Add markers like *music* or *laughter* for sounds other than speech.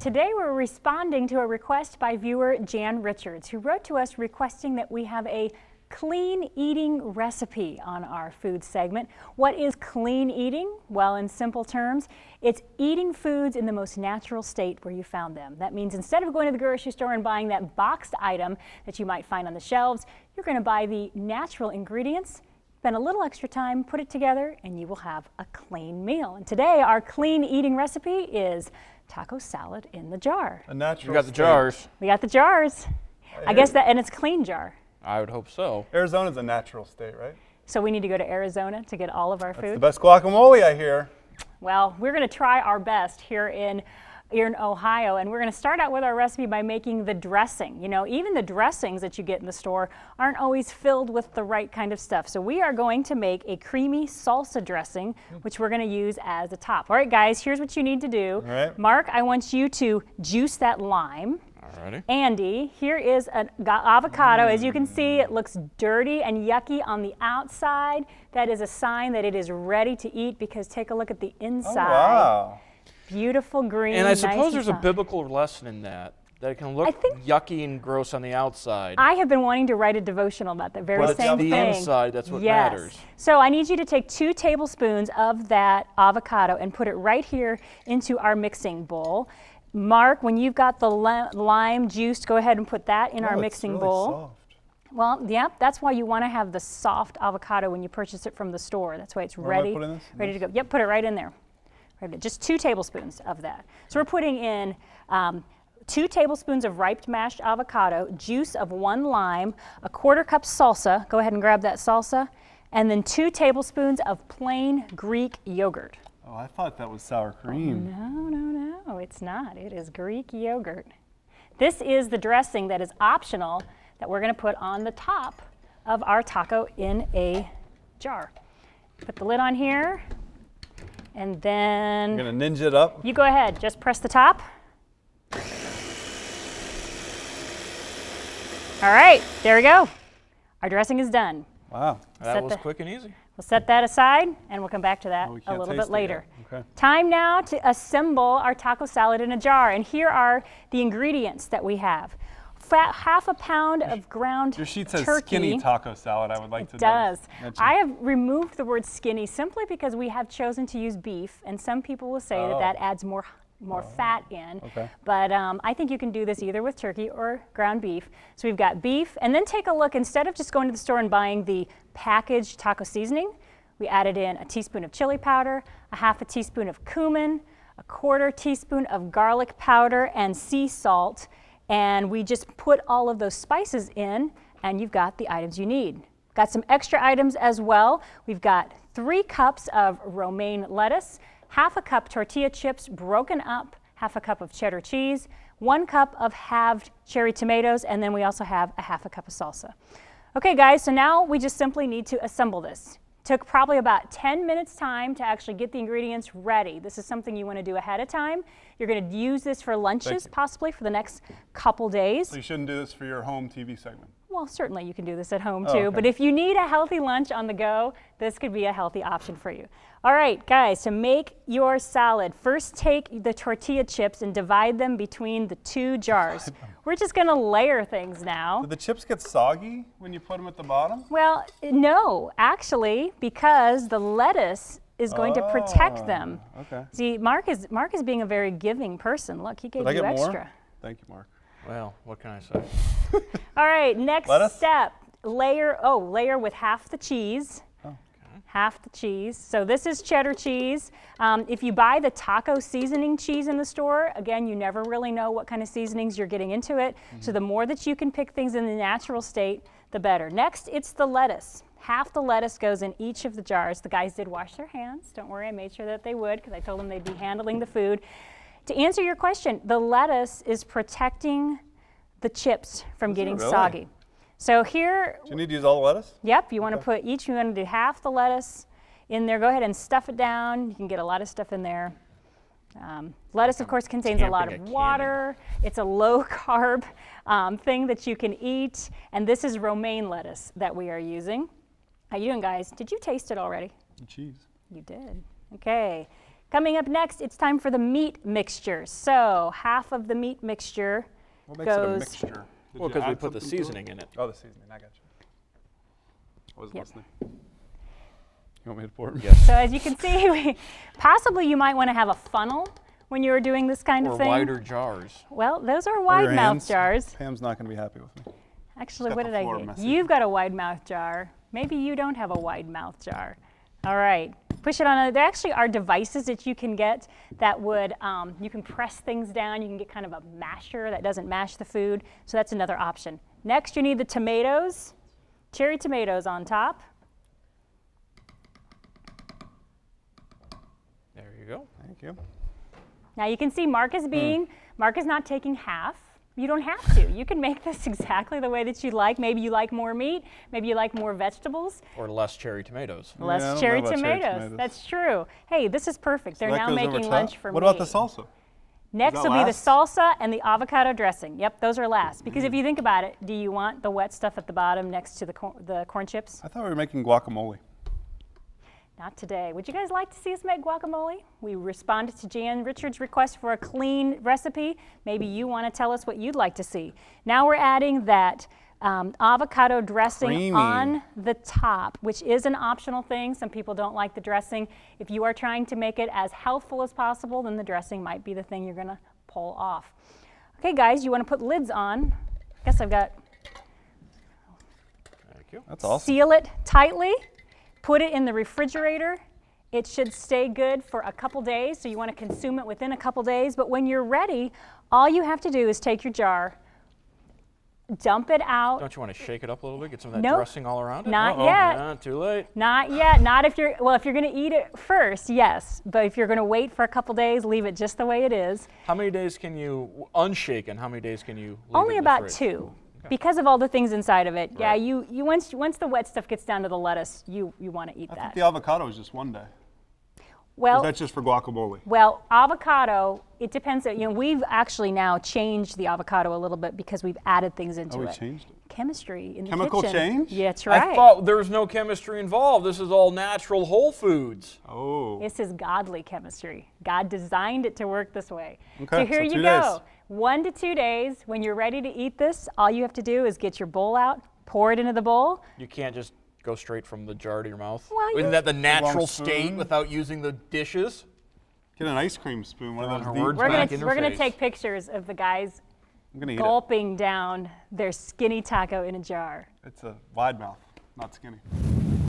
Today we're responding to a request by viewer Jan Richards, who wrote to us requesting that we have a clean eating recipe on our food segment. What is clean eating? Well, in simple terms, it's eating foods in the most natural state where you found them. That means instead of going to the grocery store and buying that boxed item that you might find on the shelves, you're going to buy the natural ingredients Spend a little extra time, put it together, and you will have a clean meal. And today, our clean eating recipe is taco salad in the jar. A natural. We got the state. jars. We got the jars. I guess that, and it's clean jar. I would hope so. Arizona's a natural state, right? So we need to go to Arizona to get all of our That's the food. best guacamole I hear. Well, we're going to try our best here in here in Ohio, and we're going to start out with our recipe by making the dressing. You know, even the dressings that you get in the store aren't always filled with the right kind of stuff. So we are going to make a creamy salsa dressing, mm. which we're going to use as a top. All right, guys, here's what you need to do. All right. Mark, I want you to juice that lime. Alrighty. Andy, here is an avocado. As you can see, it mm. looks dirty and yucky on the outside. That is a sign that it is ready to eat because take a look at the Oh, inside. wow. Beautiful green. And I nice suppose there's a biblical lesson in that. That it can look think- yucky and gross on the outside. I have been wanting to write a devotional about that very But it's same the inside that's what yes. matters. So I need you to take two tablespoons of that avocado and put it right here into our mixing bowl. Mark, when you've got the lime juice, go ahead and put that in our Oh, it's mixing really bowl. soft. Well, yep, that's why you want to have the soft avocado when you purchase it from the store. That's why it's Where am I ready, putting this? ready to go. Yep, put it right in there. Just two tablespoons of that. So we're putting in um, two tablespoons of ripe mashed avocado, juice of one lime, a quarter cup salsa. Go ahead and grab that salsa, and then two tablespoons of plain Greek yogurt. Oh, I thought that was sour cream. No, no, no, it's not. It is Greek yogurt. This is the dressing that is optional that we're going to put on the top of our taco in a jar. Put the lid on here, and then You're gonna ninja it up. you go ahead. Just press the top. All right, there we go. Our dressing is done. Wow. that set was the- quick and easy. We'll set that aside and we'll come back to that Oh, a little bit later. Okay. Time now to assemble our taco salad in a jar. And here are the ingredients that we have. Fa- half a pound of ground Your sheet says turkey. skinny taco salad. I would like to It does. mention. I have removed the word skinny simply because we have chosen to use beef, and some people will say that Oh. that adds more more fat in. okay. But um, I think you can do this either with turkey or ground beef. So we've got beef, and then take a look. Instead of just going to the store and buying the packaged taco seasoning, we added in a teaspoon of chili powder, a half a teaspoon of cumin, a quarter teaspoon of garlic powder, and sea salt. And we just put all of those spices in, and you've got the items you need. Got some extra items as well. We've got three cups of romaine lettuce, half a cup tortilla chips broken up, half a cup of cheddar cheese, one cup of halved cherry tomatoes, and then we also have a half a cup of salsa. Okay, guys, so now we just simply need to assemble this. Took probably about 10 minutes time to actually get the ingredients ready. This is something you want to do ahead of time. You're going to use this for lunches possibly for the next couple days. So you shouldn't do this for your home TV segment. Well, certainly you can do this at home Oh, too, okay. but if you need a healthy lunch on the go, this could be a healthy option for you. All right, guys, to make your salad, first take the tortilla chips and divide them between the two jars. We're just gonna layer things now. Do the chips get soggy when you put them at the bottom? Well, no, actually, because the lettuce is going to protect Oh, them. Okay. See, Mark is Mark is being a very giving person. Look, he gave Did I you get extra. more? Thank you, Mark. Well, what can I say? *laughs* All right, next Lettuce? step. Layer, oh, layer with half the cheese. Oh, Half the cheese. So this is cheddar cheese. Um, if you buy the taco seasoning cheese in the store, again, you never really know what kind of seasonings you're getting into it. So the more that you can pick things in the natural state, the better. Next, it's the lettuce. Half the lettuce goes in each of the jars. The guys did wash their hands. Don't worry, I made sure that they would because I told them they'd be handling the food. To answer your question, the lettuce is protecting the chips from Is getting really? soggy. So here, Do you need to use all the lettuce? yep, you want to put each, you want to do half the lettuce in there. Go ahead and stuff it down. You can get a lot of stuff in there. Um, lettuce, of course, contains a lot of water. It's a low *laughs* carb um, thing that you can eat. And this is romaine lettuce that we are using. How you doing, guys? Did you taste it already? The cheese. You did. Okay. Coming up next, it's time for the meat mixture. So half of the meat mixture What makes it a mixture? Did Well, because we put the something it? seasoning in it. Oh, the seasoning. I got you. I wasn't Yep. listening. You want me to pour it? Yes. So as you can see, *laughs* we, possibly you might want to have a funnel when you are doing this kind Or of thing. Or wider jars. Well, those are wide mouth hands. jars. Pam's not going to be happy with me. Actually, got what did I floor get? messy. You've got a wide mouth jar. Maybe you don't have a wide mouth jar. All right, push it on. A, there actually are devices that you can get that would, um, you can press things down. You can get kind of a masher that doesn't mash the food. So that's another option. Next, you need the tomatoes, cherry tomatoes on top. There you go. Thank you. Now you can see Mark Hmm. is being, Mark is not taking half. You don't have to. You can make this *laughs* exactly the way that you like. Maybe you like more meat. Maybe you like more vegetables. Or less cherry tomatoes. Less don't cherry, about cherry tomatoes. tomatoes. That's true. Hey, this is perfect. They're now making lunch for What me. What about the salsa? Next that will be the salsa and the avocado dressing. Yep, those are last. Because Mm. if you think about it, do you want the wet stuff at the bottom next to the cor- the corn chips? I thought we were making guacamole. Not today. Would you guys like to see us make guacamole? We responded to Jan Richards' request for a clean recipe. Maybe you want to tell us what you'd like to see. Now we're adding that um, avocado dressing Creamy. on the top, which is an optional thing. Some people don't like the dressing. If you are trying to make it as healthful as possible, then the dressing might be the thing you're going to pull off. Okay, guys, you want to put lids on. I guess I've got Thank you. That's awesome. Seal it tightly, put it in the refrigerator. It should stay good for a couple days, so you want to consume it within a couple days. But when you're ready, all you have to do is take your jar, dump it out. Don't you want to shake it up a little bit? Get some of that Nope. dressing all around it? Not Uh-oh. yet. Nah, too late. Not yet. Not if you're, well, if you're going to eat it first, yes. But if you're going to wait for a couple days, leave it just the way it is. How many days can you, unshaken, how many days can you leave Only it in the about fridge? Two. Because of all the things inside of it. Yeah, you, you once, once the wet stuff gets down to the lettuce, you, you want to eat I that. think the avocado is just one day. well, Or that's just for guacamole. Well, avocado, it depends. You know, we've actually now changed the avocado a little bit because we've added things into Oh, we it. changed it. Chemistry in the kitchen. Chemical kitchen. change? Yeah, that's right. I thought there was no chemistry involved. This is all natural whole foods. Oh. This is godly chemistry. God designed it to work this way. Okay, so here so you two go. days. One to two days. When you're ready to eat this, all you have to do is get your bowl out, pour it into the bowl. You can't just go straight from the jar to your mouth. Well, Isn't that the natural state without using the dishes? Get an ice cream spoon, one of those deep. words We're back gonna we're gonna take pictures of the guys I'm gonna gulping down their skinny taco in a jar. It's a wide mouth, not skinny.